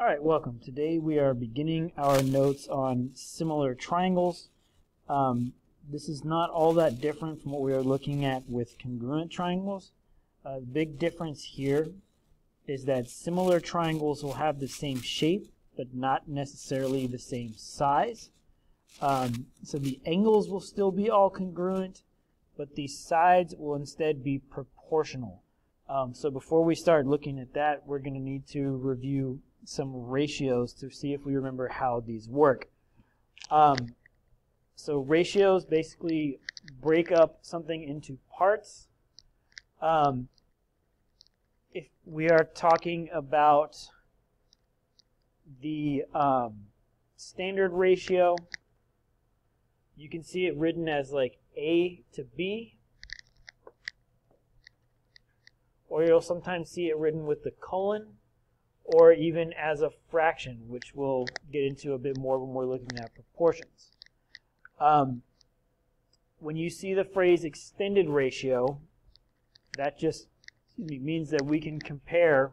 All right, welcome. Today we are beginning our notes on similar triangles. Um, this is not all that different from what we are looking at with congruent triangles. Uh, the big difference here is that similar triangles will have the same shape, but not necessarily the same size. Um, so the angles will still be all congruent, but the sides will instead be proportional. Um, so before we start looking at that, we're going to need to review some ratios to see if we remember how these work. Um, so ratios basically break up something into parts. Um, if we are talking about the um, standard ratio, you can see it written as like A to B. Or you'll sometimes see it written with the colon or even as a fraction, which we'll get into a bit more when we're looking at proportions. Um, when you see the phrase extended ratio, that just me, means that we can compare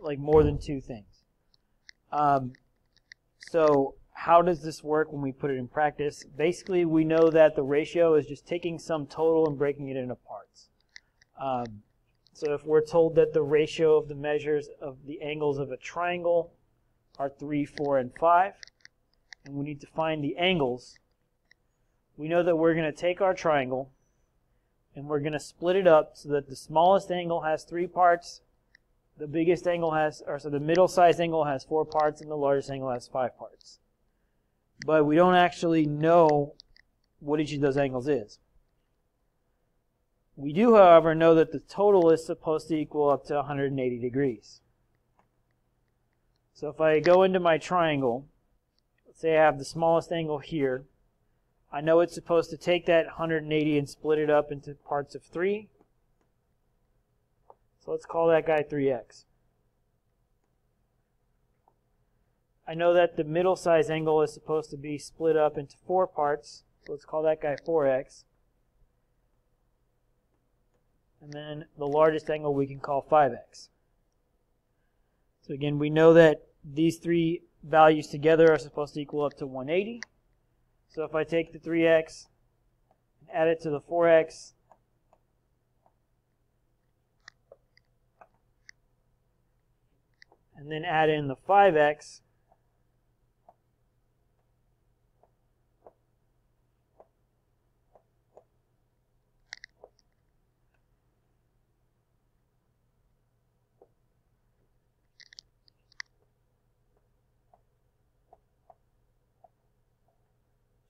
like more than two things. Um, so how does this work when we put it in practice? Basically, we know that the ratio is just taking some total and breaking it into parts. Um, so if we're told that the ratio of the measures of the angles of a triangle are 3, 4, and 5, and we need to find the angles, we know that we're going to take our triangle and we're going to split it up so that the smallest angle has three parts, the biggest angle has, or so the middle-sized angle has four parts, and the largest angle has five parts. But we don't actually know what each of those angles is. We do, however, know that the total is supposed to equal up to 180 degrees. So if I go into my triangle, let's say I have the smallest angle here, I know it's supposed to take that 180 and split it up into parts of 3. So let's call that guy 3x. I know that the middle size angle is supposed to be split up into four parts. So let's call that guy 4x. And then the largest angle we can call 5x. So again, we know that these three values together are supposed to equal up to 180. So if I take the 3x and add it to the 4x, and then add in the 5x,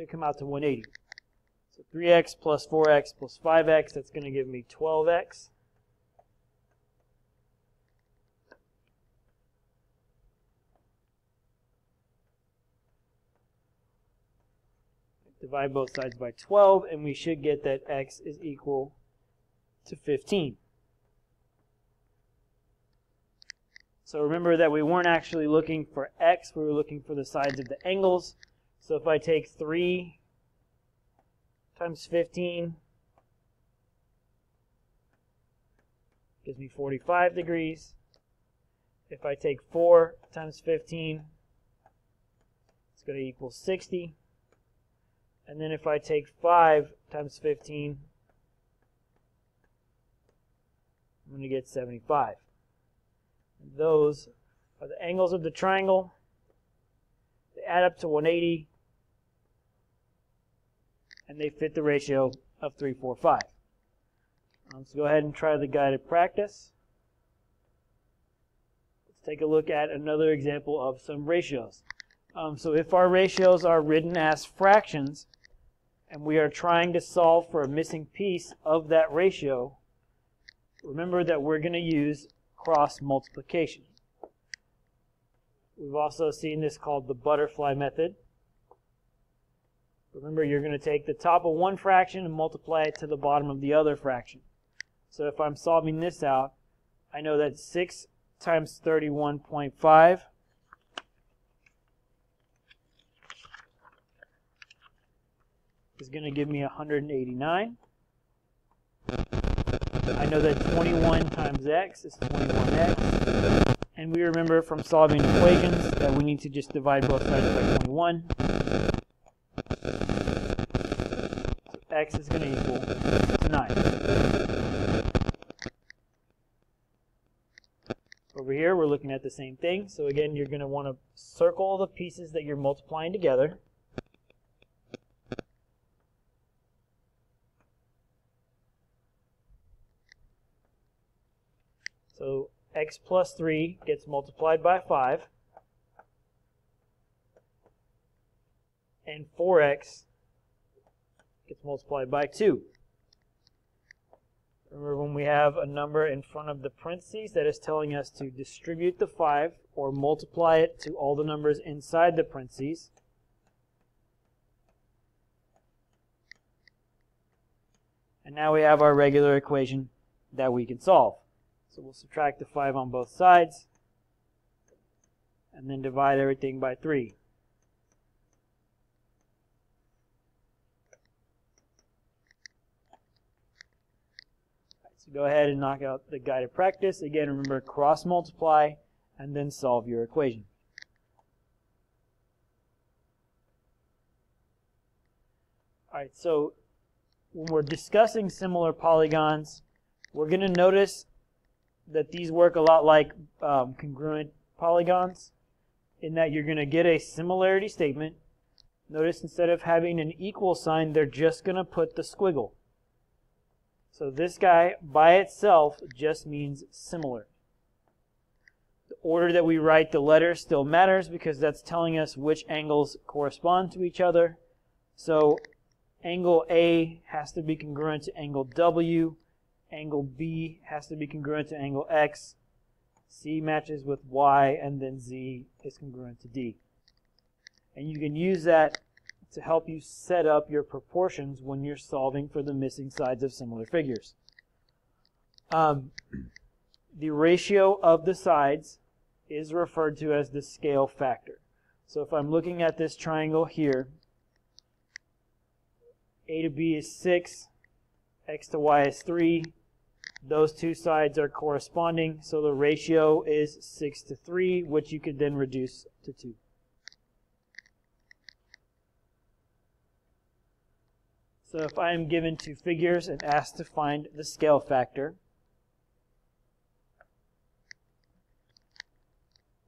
should come out to 180. So 3x plus 4x plus 5x, that's going to give me 12x. Divide both sides by 12, and we should get that x is equal to 15. So remember that we weren't actually looking for x, we were looking for the sides of the angles. So if I take 3 times 15, gives me 45 degrees. If I take 4 times 15, it's going to equal 60. And then if I take 5 times 15, I'm going to get 75. those are the angles of the triangle. They add up to 180 and they fit the ratio of 345. Let's go ahead and try the guided practice. Let's take a look at another example of some ratios. Um, so if our ratios are written as fractions, and we are trying to solve for a missing piece of that ratio, remember that we're going to use cross multiplication. We've also seen this called the butterfly method. Remember, you're going to take the top of one fraction and multiply it to the bottom of the other fraction. So if I'm solving this out, I know that 6 times 31.5 is going to give me 189. I know that 21 times x is 21x. And we remember from solving equations that we need to just divide both sides by 21. So x is going to equal to 9. Over here, we're looking at the same thing. So again, you're going to want to circle the pieces that you're multiplying together. So x plus 3 gets multiplied by 5. And 4x gets multiplied by 2. Remember when we have a number in front of the parentheses that is telling us to distribute the 5 or multiply it to all the numbers inside the parentheses. And now we have our regular equation that we can solve. So we'll subtract the 5 on both sides and then divide everything by 3. Go ahead and knock out the guided practice. Again, remember cross multiply and then solve your equation. Alright, so when we're discussing similar polygons, we're going to notice that these work a lot like um, congruent polygons in that you're going to get a similarity statement. Notice instead of having an equal sign, they're just going to put the squiggle. So this guy by itself just means similar. The order that we write the letters still matters because that's telling us which angles correspond to each other. So angle A has to be congruent to angle W. Angle B has to be congruent to angle X. C matches with Y, and then Z is congruent to D. And you can use that to help you set up your proportions when you're solving for the missing sides of similar figures. Um, the ratio of the sides is referred to as the scale factor. So if I'm looking at this triangle here, A to B is 6, X to Y is 3. Those two sides are corresponding, so the ratio is 6 to 3, which you could then reduce to 2. So if I am given two figures and asked to find the scale factor,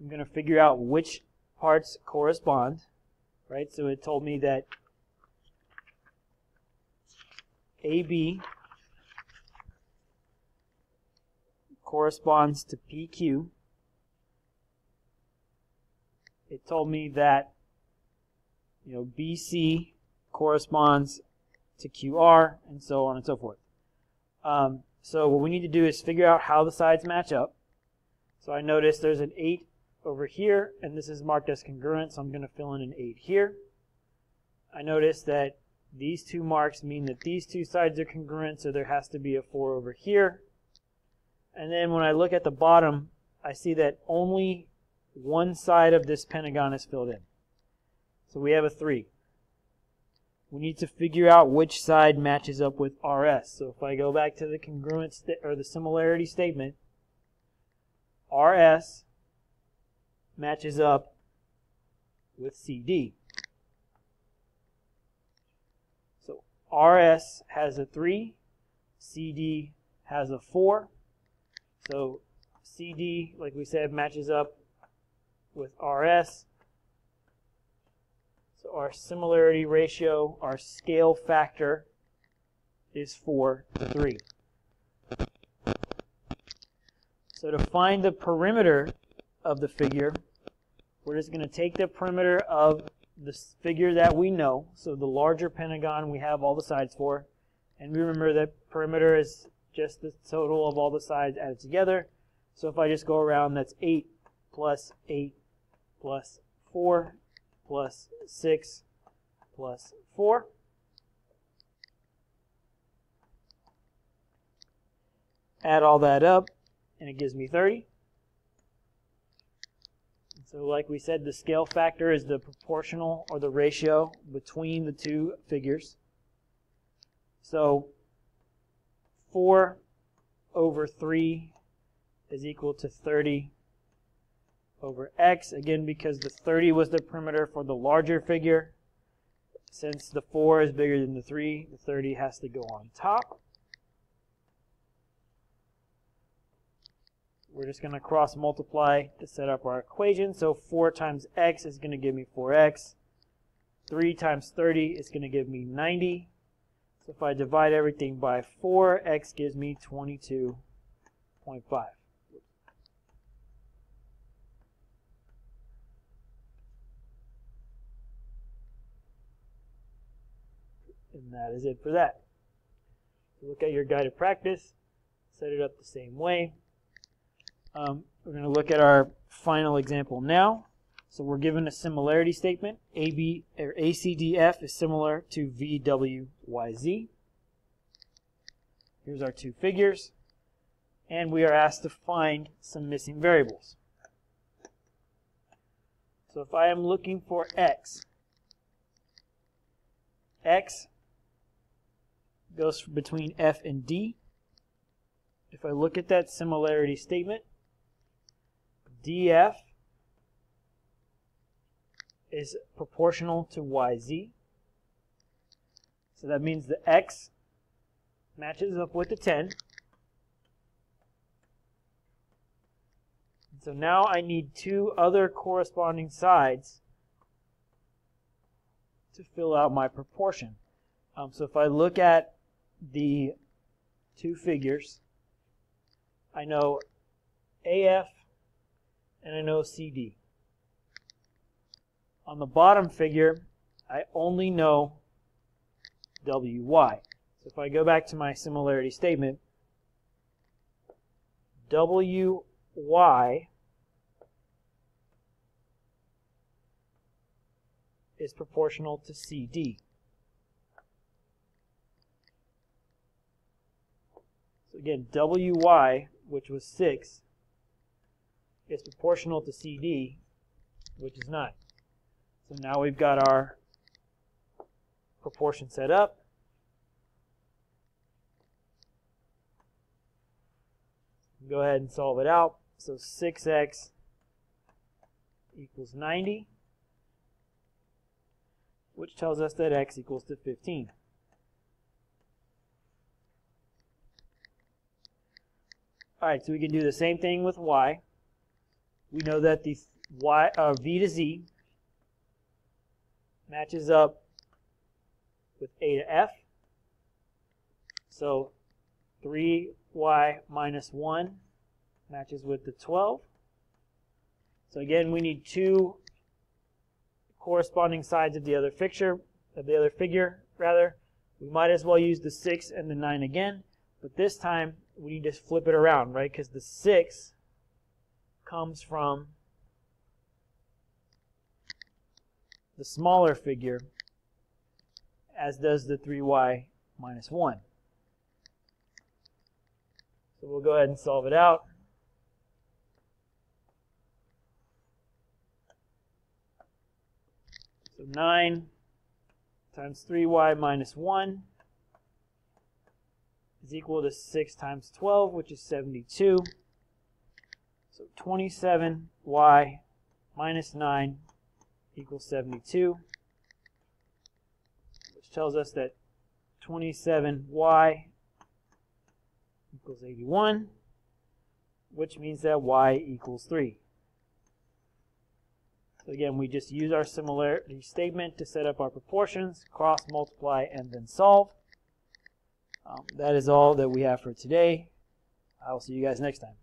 I'm going to figure out which parts correspond, right? So it told me that AB corresponds to PQ. It told me that you know BC corresponds to QR, and so on and so forth. Um, so what we need to do is figure out how the sides match up. So I notice there's an 8 over here, and this is marked as congruent, so I'm going to fill in an 8 here. I notice that these two marks mean that these two sides are congruent, so there has to be a 4 over here. And then when I look at the bottom, I see that only one side of this pentagon is filled in. So we have a 3 we need to figure out which side matches up with RS. So if I go back to the congruent or the similarity statement, RS matches up with CD. So RS has a 3, CD has a 4. So CD, like we said, matches up with RS. Our similarity ratio, our scale factor is 4 to 3. So to find the perimeter of the figure, we're just going to take the perimeter of the figure that we know. So the larger pentagon we have all the sides for. And we remember that perimeter is just the total of all the sides added together. So if I just go around, that's 8 plus 8 plus 4 plus 6 plus 4. Add all that up, and it gives me 30. So like we said, the scale factor is the proportional or the ratio between the two figures. So 4 over 3 is equal to 30 over x, again because the 30 was the perimeter for the larger figure. Since the 4 is bigger than the 3, the 30 has to go on top. We're just going to cross multiply to set up our equation. So 4 times x is going to give me 4x. 3 times 30 is going to give me 90. So if I divide everything by 4, x gives me 22.5. And that is it for that. Look at your guided practice. Set it up the same way. Um, we're going to look at our final example now. So we're given a similarity statement. AB or ACDF is similar to VWYZ. Here's our two figures. And we are asked to find some missing variables. So if I am looking for x, x goes between f and d. If I look at that similarity statement, df is proportional to yz. So that means the x matches up with the 10. So now I need two other corresponding sides to fill out my proportion. Um, so if I look at the two figures, I know AF and I know CD. On the bottom figure, I only know WY. So if I go back to my similarity statement, WY is proportional to CD. Again, WY, which was 6, is proportional to CD, which is 9. So now we've got our proportion set up. Go ahead and solve it out. So 6x equals 90, which tells us that x equals to 15. All right, so we can do the same thing with y. We know that the y uh, v to z matches up with a to f. So 3y minus 1 matches with the 12. So again, we need two corresponding sides of the other fixture, of the other figure, rather. We might as well use the 6 and the 9 again, but this time we need to flip it around, right? Because the 6 comes from the smaller figure, as does the 3y minus 1. So we'll go ahead and solve it out. So 9 times 3y minus 1 is equal to 6 times 12, which is 72. So 27y minus 9 equals 72, which tells us that 27y equals 81, which means that y equals 3. So again, we just use our similarity statement to set up our proportions, cross, multiply, and then solve. Um, that is all that we have for today. I will see you guys next time.